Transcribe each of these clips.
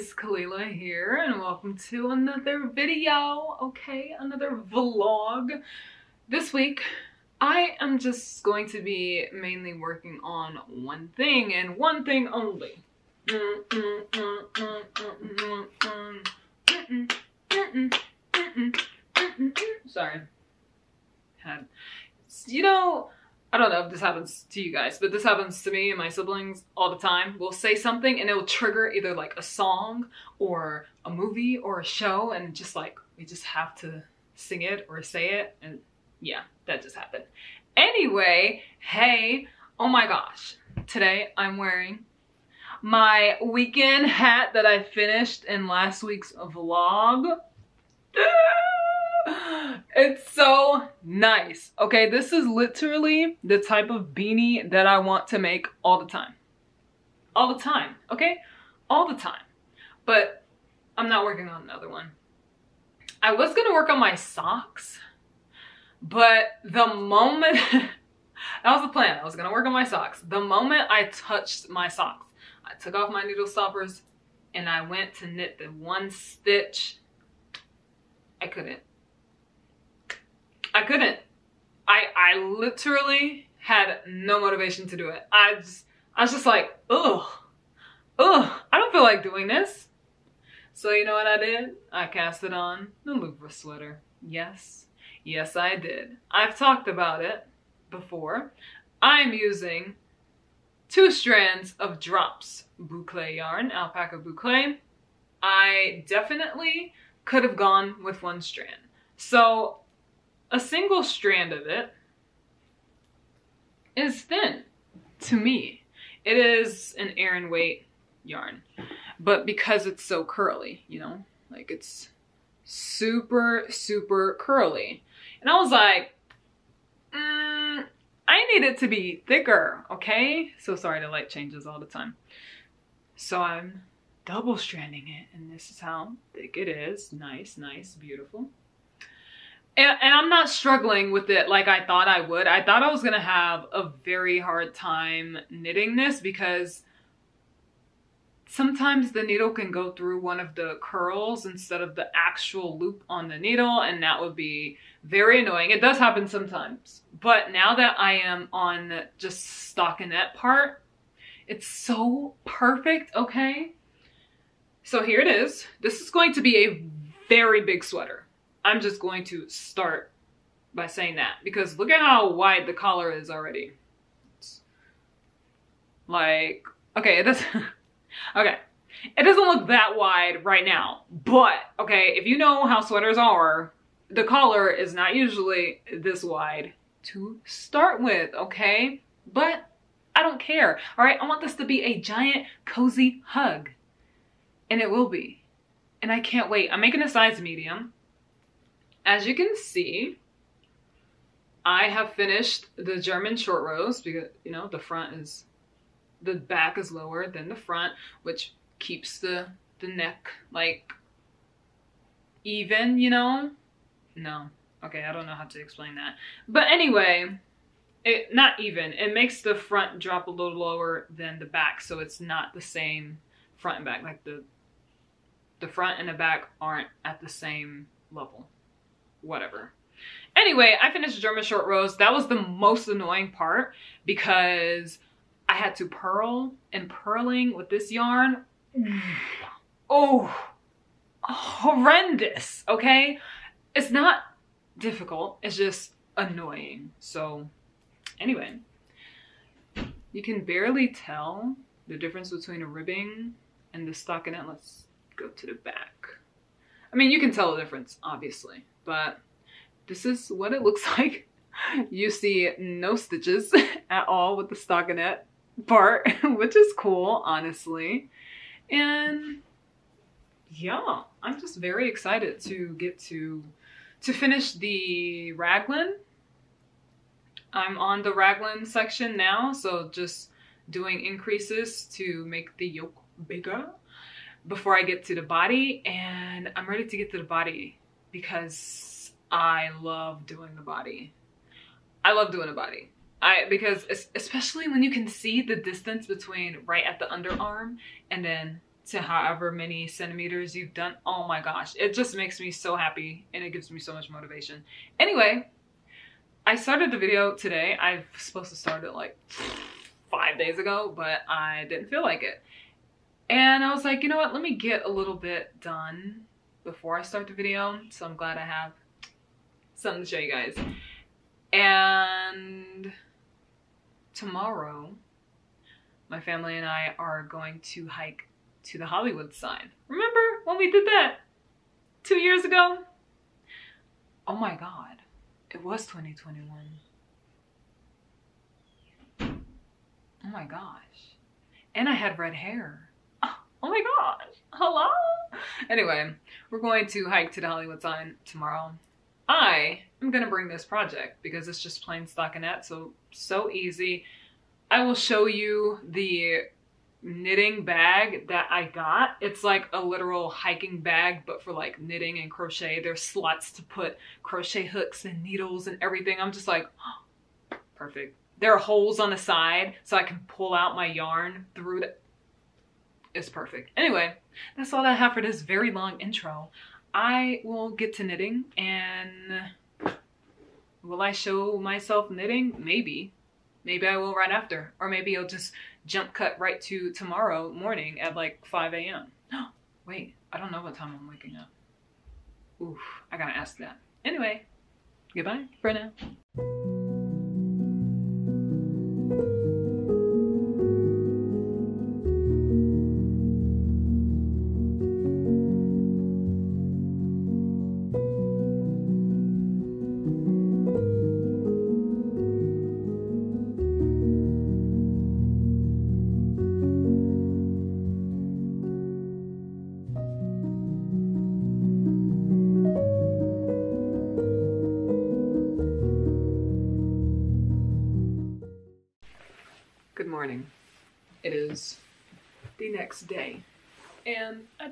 guys, Kalila here, and welcome to another video, okay? Another vlog. This week, I am just going to be mainly working on one thing and one thing only. Sorry. You know, I don't know if this happens to you guys, but this happens to me and my siblings all the time. We'll say something and it will trigger either like a song or a movie or a show and just like we just have to sing it or say it and yeah, that just happened. Anyway, hey, oh my gosh. Today I'm wearing my weekend hat that I finished in last week's vlog. It's so nice. Okay, this is literally the type of beanie that I want to make all the time. All the time, okay? All the time. But I'm not working on another one. I was gonna work on my socks, but the moment, that was the plan. I was gonna work on my socks. The moment I touched my socks, I took off my needle stoppers and I went to knit the one stitch. I couldn't. I couldn't. I I literally had no motivation to do it. I just I was just like, ugh, ugh, I don't feel like doing this. So you know what I did? I cast it on the Louvre sweater. Yes, yes I did. I've talked about it before. I'm using two strands of drops boucle yarn, alpaca boucle. I definitely could have gone with one strand. So a single strand of it is thin to me. It is an Aran weight yarn, but because it's so curly, you know, like it's super, super curly. And I was like, mm, I need it to be thicker, okay? So sorry, the light changes all the time. So I'm double stranding it, and this is how thick it is. Nice, nice, beautiful. And, and, I'm not struggling with it like I thought I would. I thought I was gonna have a very hard time knitting this because sometimes the needle can go through one of the curls instead of the actual loop on the needle and that would be very annoying. It does happen sometimes. But now that I am on just stockinette part, it's so perfect, okay? So here it is. This is going to be a very big sweater. I'm just going to start by saying that because look at how wide the collar is already. It's like, okay, doesn't, okay. It doesn't look that wide right now, but okay, if you know how sweaters are, the collar is not usually this wide to start with, okay? But I don't care, all right? I want this to be a giant cozy hug and it will be. And I can't wait. I'm making a size medium as you can see, I have finished the German short rows because, you know, the front is, the back is lower than the front, which keeps the, the neck like even, you know? No. Okay, I don't know how to explain that. But anyway, it not even. It makes the front drop a little lower than the back, so it's not the same front and back. Like the the front and the back aren't at the same level whatever. Anyway, I finished German short rows. That was the most annoying part because I had to purl and purling with this yarn. Oh, horrendous, okay? It's not difficult, it's just annoying. So anyway, you can barely tell the difference between a ribbing and the stockinette. Let's go to the back. I mean, you can tell the difference, obviously but this is what it looks like. You see no stitches at all with the stockinette part, which is cool, honestly. And yeah, I'm just very excited to get to to finish the raglan. I'm on the raglan section now, so just doing increases to make the yoke bigger before I get to the body and I'm ready to get to the body because I love doing the body. I love doing a body. I because especially when you can see the distance between right at the underarm and then to however many centimeters you've done. Oh my gosh, it just makes me so happy and it gives me so much motivation. Anyway, I started the video today. I was supposed to start it like five days ago, but I didn't feel like it. And I was like, you know what, let me get a little bit done before I start the video. So I'm glad I have something to show you guys. And tomorrow, my family and I are going to hike to the Hollywood sign. Remember when we did that two years ago? Oh my God, it was 2021. Oh my gosh. And I had red hair. Oh, my gosh. Hello? Anyway, we're going to hike to the Hollywood sign tomorrow. I am going to bring this project because it's just plain stockinette, so so easy. I will show you the knitting bag that I got. It's like a literal hiking bag, but for like knitting and crochet. There's slots to put crochet hooks and needles and everything. I'm just like, oh, perfect. There are holes on the side so I can pull out my yarn through the, it's perfect. Anyway, that's all I have for this very long intro. I will get to knitting and will I show myself knitting? Maybe. Maybe I will right after. Or maybe I'll just jump cut right to tomorrow morning at like 5 a.m. No, wait, I don't know what time I'm waking up. Oof, I gotta ask that. Anyway, goodbye for now.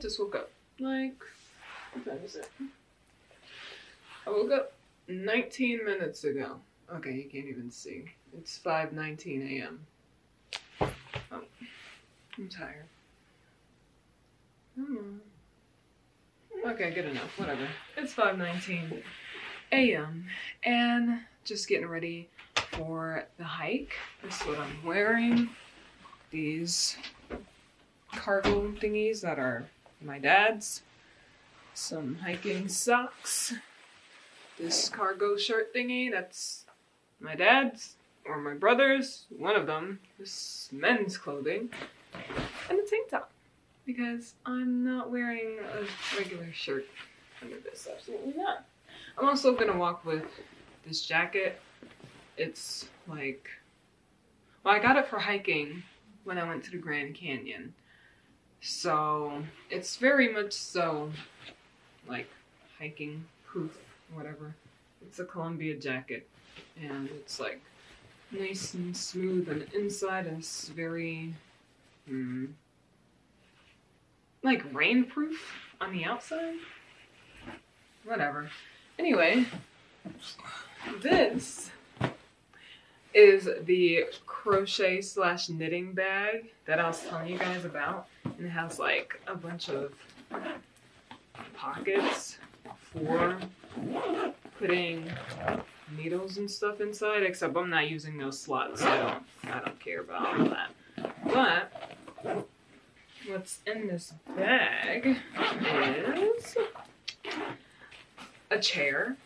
Just woke up. Like, what time is it? I woke up 19 minutes ago. Okay, you can't even see. It's 5:19 a.m. Oh, I'm tired. Hmm. Okay, good enough. Whatever. It's 5:19 a.m. and just getting ready for the hike. This is what I'm wearing. These cargo thingies that are my dad's. Some hiking socks. This cargo shirt thingy that's my dad's or my brother's, one of them. This men's clothing. And a tank top. Because I'm not wearing a regular shirt under this. Absolutely not. I'm also gonna walk with this jacket it's like, well, I got it for hiking when I went to the Grand Canyon. So it's very much so like hiking proof, whatever. It's a Columbia jacket and it's like nice and smooth and inside is very, hmm, like rainproof on the outside. Whatever. Anyway, this is the crochet slash knitting bag that I was telling you guys about. And it has like a bunch of pockets for putting needles and stuff inside, except I'm not using those slots, so I don't, care about all that. But what's in this bag is a chair.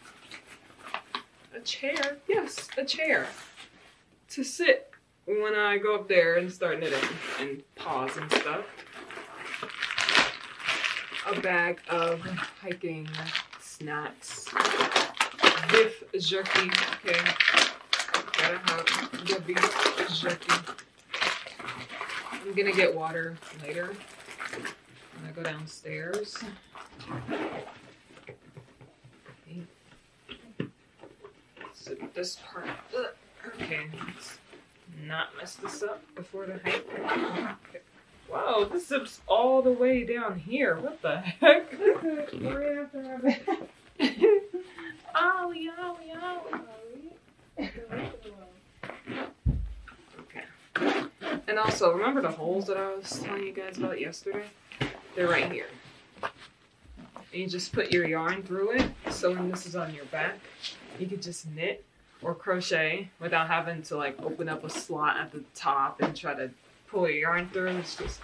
A chair, yes, a chair to sit when I go up there and start knitting and pause and stuff. A bag of hiking snacks. Beef jerky, okay. Gotta have the beef jerky. I'm gonna get water later when I go downstairs. So this part. Uh, okay, let's not mess this up before the hike. Wow, this zips all the way down here. What the heck? owie, owie, owie. Okay. And also, remember the holes that I was telling you guys about yesterday? They're right here. And you just put your yarn through it. So when this is on your back, you can just knit or crochet without having to like open up a slot at the top and try to pull your yarn through. It's just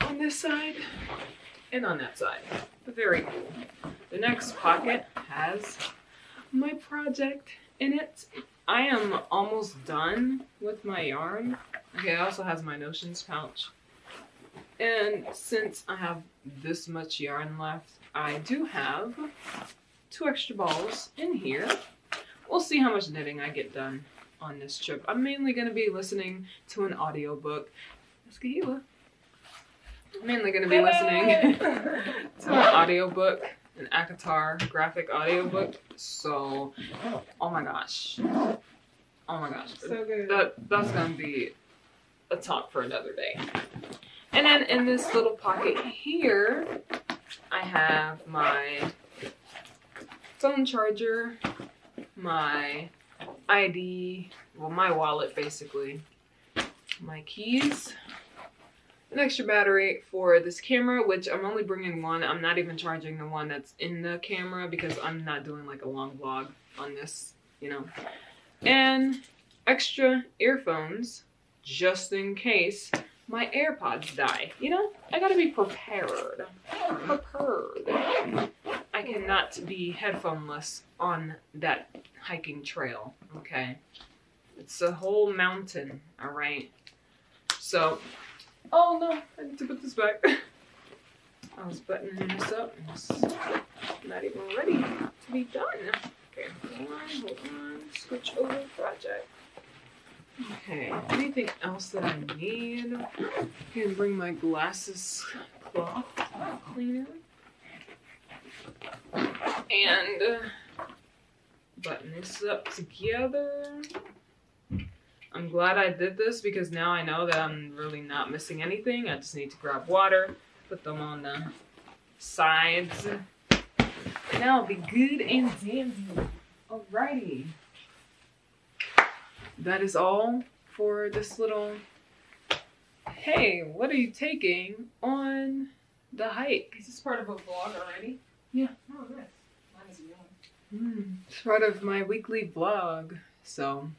on this side and on that side. But Very cool. The next pocket has my project in it. I am almost done with my yarn. Okay, it also has my notions pouch. And since I have this much yarn left, I do have two extra balls in here. We'll see how much knitting I get done on this trip. I'm mainly going to be listening to an audiobook. That's Kahila. I'm mainly going to be listening to an audiobook, an ACOTAR graphic audiobook. So, oh my gosh. Oh my gosh. So good. That, that's going to be a talk for another day. And then in this little pocket here, I have my phone charger, my ID, well, my wallet basically, my keys, an extra battery for this camera, which I'm only bringing one. I'm not even charging the one that's in the camera because I'm not doing like a long vlog on this, you know. And extra earphones just in case my AirPods die. You know, I gotta be prepared. Prepared. I cannot be headphoneless on that hiking trail, okay? It's a whole mountain, alright? So, oh no, I need to put this back. I was buttoning this up not even ready to be done. Okay, hold on, hold on, switch over project. Okay, anything else that I need? I can bring my glasses cloth cleaner. And uh, button this up together. I'm glad I did this because now I know that I'm really not missing anything. I just need to grab water, put them on the sides. And I'll be good and dandy. Alrighty that is all for this little hey what are you taking on the hike Is this part of a vlog already? Yeah. Oh, nice. Mine is. Hmm, it's part of my weekly vlog so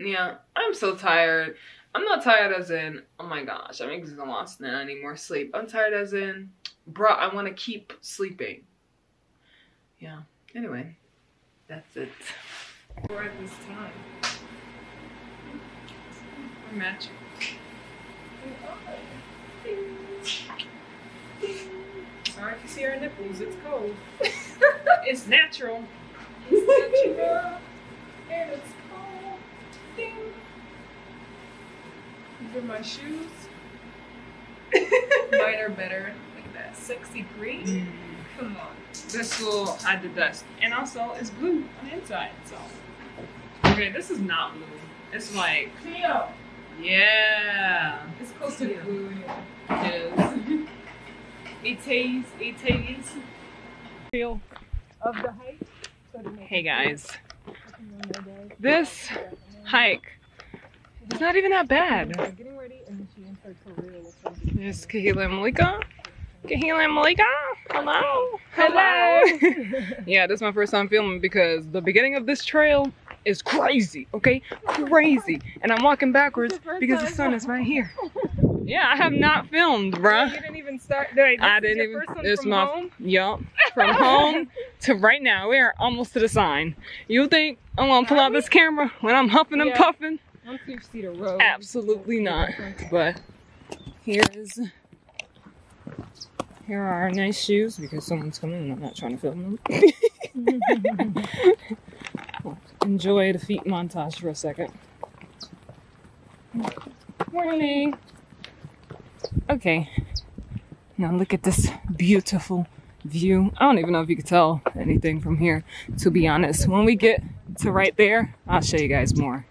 yeah i'm so tired i'm not tired as in oh my gosh i'm exhausted and i need more sleep i'm tired as in bruh i want to keep sleeping yeah anyway that's it Or at this time. we're matching Sorry if you see our nipples, it's cold. it's natural It's natural. And it's cold. Ding. These are my shoes. Mine are better. Look at that. Sexy green. Mm. Come on. This will hide the dust. And also, it's blue on the inside, so. Okay, this is not blue. It's like, Cleo. yeah. It's close to blue. Yeah. It is. It tastes. Feel. Of the height. So to make Hey guys, this hike is not even that bad. We're getting ready and then she enters her reel. which one's- There's Kahila Malika. Kahila Malika. Hello. Hello. yeah, this is my first time filming because the beginning of this trail is crazy, okay? Crazy. And I'm walking backwards because the sun is right here. Yeah, I have not filmed, bruh. You didn't even start. Wait, this I is didn't even. First one It's from my. home? Yup. From home to right now, we are almost to the sign. You think I'm gonna pull out this camera when I'm huffing and Yeah. puffing? Once you see the road. Absolutely not. But here is. Here are our nice shoes because someone's coming and I'm not trying to film them. Enjoy the feet montage for a second. Morning. Okay. Now look at this beautiful view. I don't even know if you can tell anything from here, to be honest. When we get to right there, I'll show you guys more.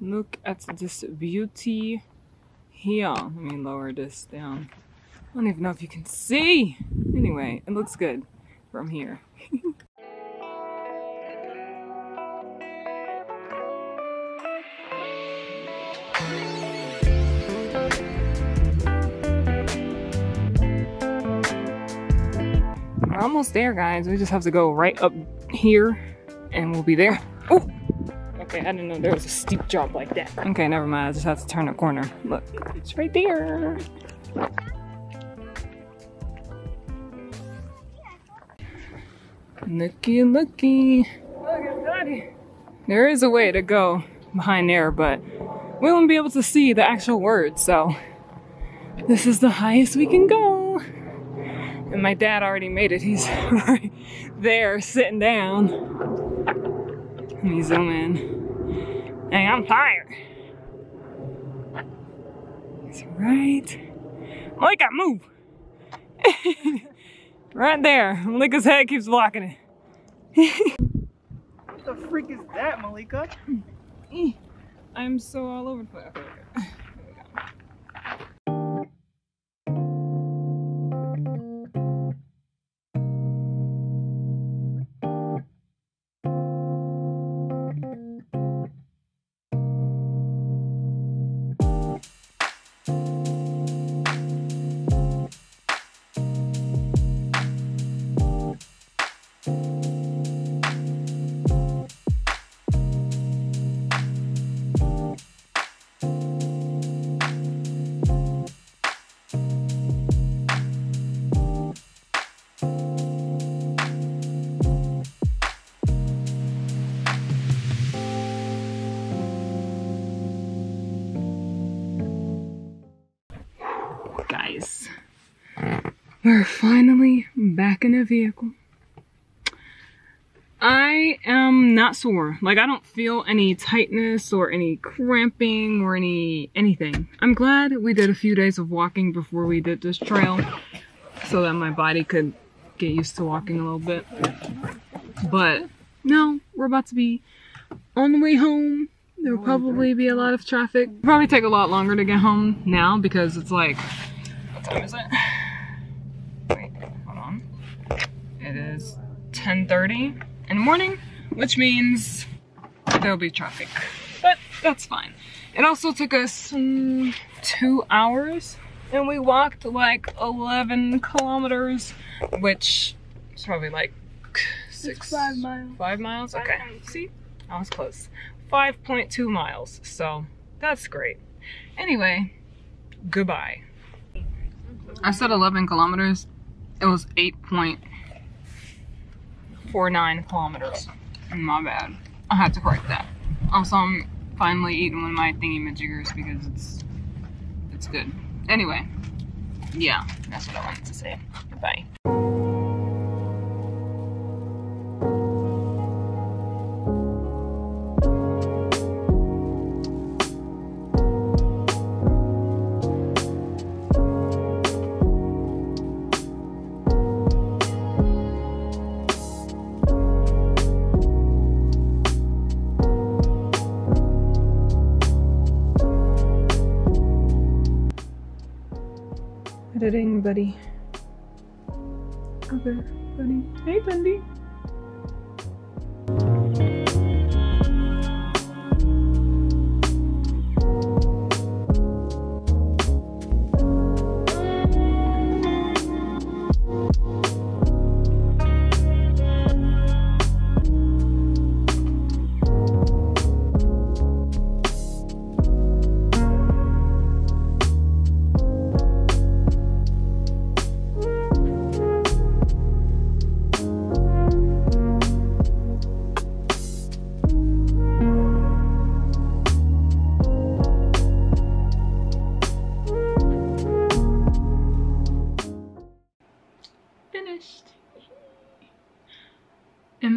Look at this beauty here. Let me lower this down. I don't even know if you can see. Anyway, it looks good from here. We're almost there, guys. We just have to go right up here and we'll be there. Oh! Okay, I didn't know there was a steep drop like that. Okay, never mind. I just have to turn a corner. Look, it's right there. Looky, looky. There is a way to go behind there, but we won't be able to see the actual words, so this is the highest we can go. And my dad already made it. He's right there sitting down. Let me zoom in. Hey, I'm tired. He's right. Malika, move! right there. Malika's head keeps blocking it. What the freak is that, Malika? I'm so all over the place. We're finally back in a vehicle. I am not sore. Like I don't feel any tightness or any cramping or any anything. I'm glad we did a few days of walking before we did this trail so that my body could get used to walking a little bit. But no, we're about to be on the way home. There will probably be a lot of traffic. Probably take a lot longer to get home now because it's like what time is it? Wait, hold on. It is 10:30 in the morning, which means there'll be traffic. But that's fine. It also took us two hours and we walked like 11 kilometers, which is probably like six, five miles. Five miles? Okay. See? I was close. 5.2 miles. So that's great. Anyway, goodbye. I said 11 kilometers. It was 8.49 kilometers. My bad. I had to correct that. Also, I'm finally eating one of my thingy majiggers because it's it's good. Anyway, yeah, that's what I wanted to say. Goodbye. Editing, buddy. Okay, buddy. Hey, Bundy.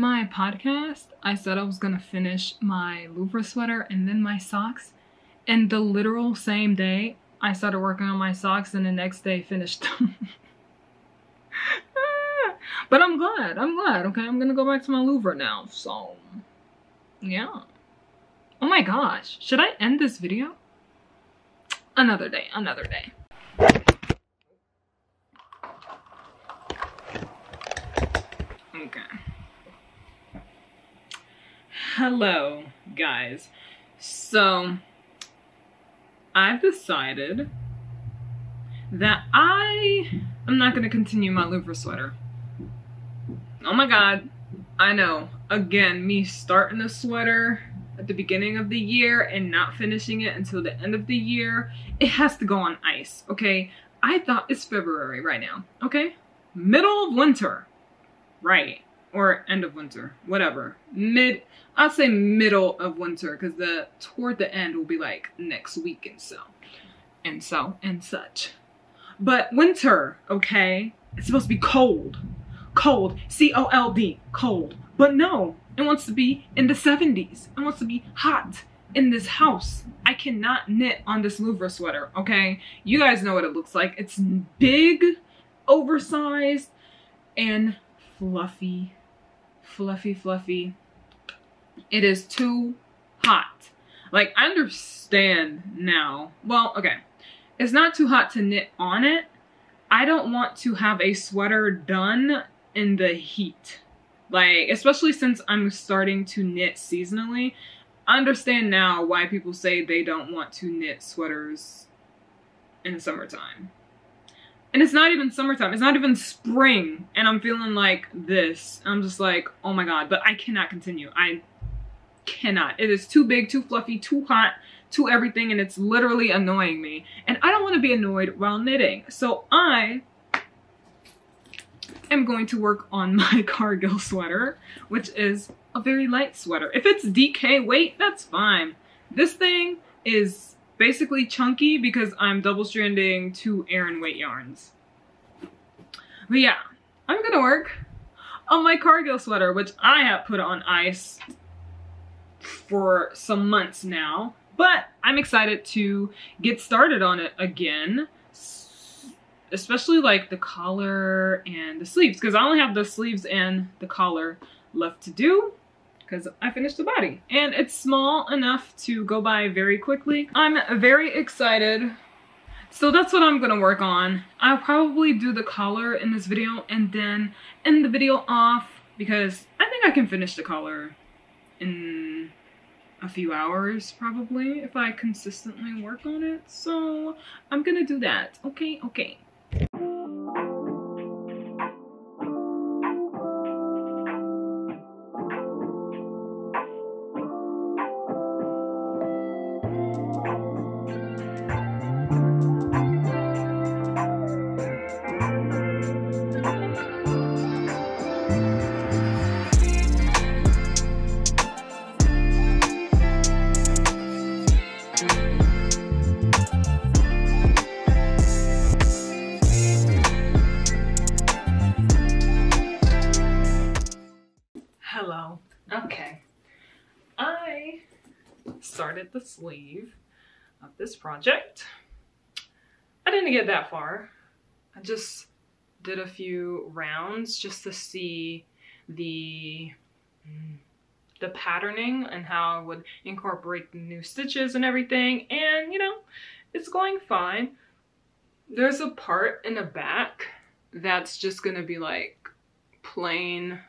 my podcast, I said I was going to finish my Louvre sweater and then my socks. And the literal same day, I started working on my socks and the next day finished them. but I'm glad. I'm glad. Okay, I'm going to go back to my Louvre now. So, yeah. Oh my gosh. Should I end this video? Another day. Another day. Okay. Hello, guys. So, I've decided that I am not going to continue my Louvre sweater. Oh my god, I know. Again, me starting a sweater at the beginning of the year and not finishing it until the end of the year, it has to go on ice, okay? I thought it's February right now, okay? Middle of winter. Right. Or end of winter. Whatever. Mid I'll say middle of winter because the toward the end will be like next week and so. And so and such. But winter, okay? It's supposed to be cold. Cold. C-O-L-D. Cold. But no, it wants to be in the 70s. It wants to be hot in this house. I cannot knit on this Louvre sweater, okay? You guys know what it looks like. It's big, oversized, and fluffy. Fluffy, fluffy. It is too hot. Like, I understand now. Well, okay. It's not too hot to knit on it. I don't want to have a sweater done in the heat. Like, especially since I'm starting to knit seasonally, I understand now why people say they don't want to knit sweaters in summertime. And it's not even summertime. It's not even spring. And I'm feeling like this. I'm just like, oh my god. But I cannot continue. I cannot. It is too big, too fluffy, too hot, too everything. And it's literally annoying me. And I don't want to be annoyed while knitting. So I am going to work on my Cargill sweater, which is a very light sweater. If it's DK weight, that's fine. This thing is basically chunky because I'm double stranding two Aran weight yarns. But yeah, I'm gonna work on my Cargill sweater, which I have put on ice for some months now. But I'm excited to get started on it again especially like the collar and the sleeves because I only have the sleeves and the collar left to do because I finished the body and it's small enough to go by very quickly. I'm very excited. So that's what I'm gonna work on. I'll probably do the collar in this video and then end the video off because I think I can finish the collar in a few hours probably if I consistently work on it. So I'm gonna do that. Okay, okay. Sleeve of this project. I didn't get that far. I just did a few rounds just to see the the patterning and how I would incorporate the new stitches and everything and you know it's going fine there's a part in the back that's just gonna be like plain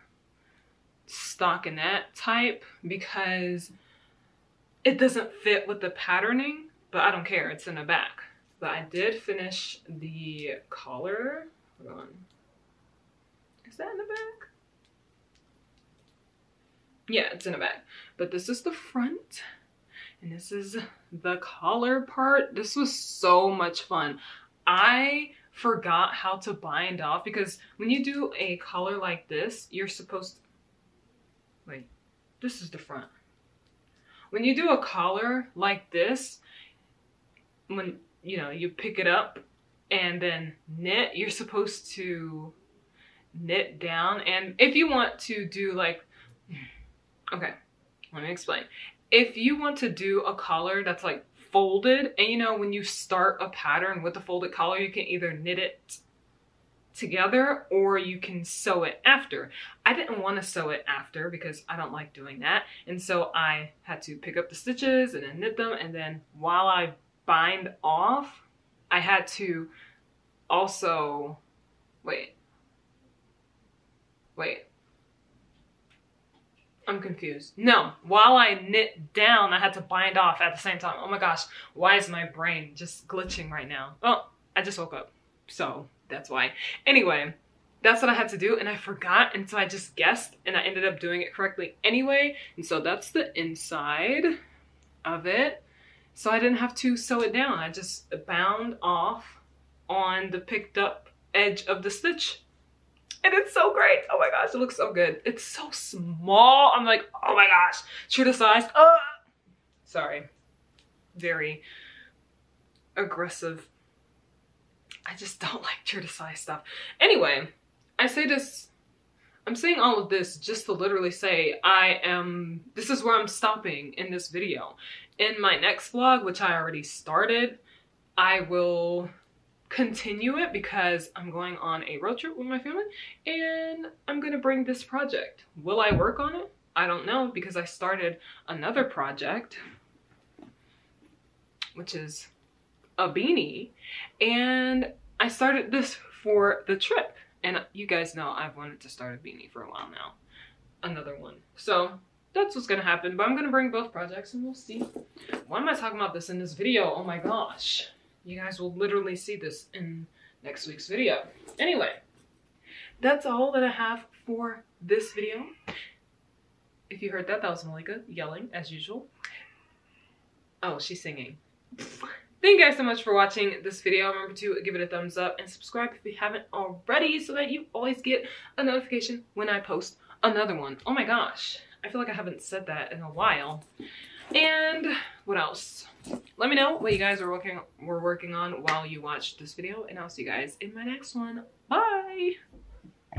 stockinette type because it doesn't fit with the patterning but I don't care. It's in the back. But I did finish the collar. Hold on. Is that in the back? Yeah it's in the back. But this is the front and this is the collar part. This was so much fun. I forgot how to bind off because when you do a collar like this you're supposed to wait this is the front when you do a collar like this when you know you pick it up and then knit you're supposed to knit down and if you want to do like Okay, let me explain. If you want to do a collar that's like folded, and you know, when you start a pattern with a folded collar, you can either knit it together or you can sew it after. I didn't want to sew it after because I don't like doing that. And so I had to pick up the stitches and then knit them. And then while I bind off, I had to also, wait, wait, I'm confused. No, while I knit down, I had to bind off at the same time. Oh my gosh, why is my brain just glitching right now? Oh, I just woke up, so that's why. Anyway, that's what I had to do and I forgot and so I just guessed and I ended up doing it correctly anyway. And so that's the inside of it. So I didn't have to sew it down. I just bound off on the picked up edge of the stitch. And it's so great. Oh my gosh, it looks so good. It's so small. I'm like, oh my gosh, true to size. Uh, sorry. Very aggressive. I just don't like to stuff. Anyway, I say this, I'm saying all of this just to literally say I am, this is where I'm stopping in this video. In my next vlog, which I already started, I will continue it because I'm going on a road trip with my family and I'm gonna bring this project. Will I work on it? I don't know because I started another project, which is a beanie, and I started this for the trip. And you guys know I've wanted to start a beanie for a while now. Another one. So that's what's gonna happen. But I'm gonna bring both projects and we'll see. Why am I talking about this in this video? Oh my gosh. You guys will literally see this in next week's video. Anyway, that's all that I have for this video. If you heard that, that was Malika yelling as usual. Oh, she's singing. Thank you guys so much for watching this video. Remember to give it a thumbs up and subscribe if you haven't already so that you always get a notification when I post another one. Oh my gosh. I feel like I haven't said that in a while. And what else? Let me know what you guys are working were working on while you watched this video and I'll see you guys in my next one. Bye!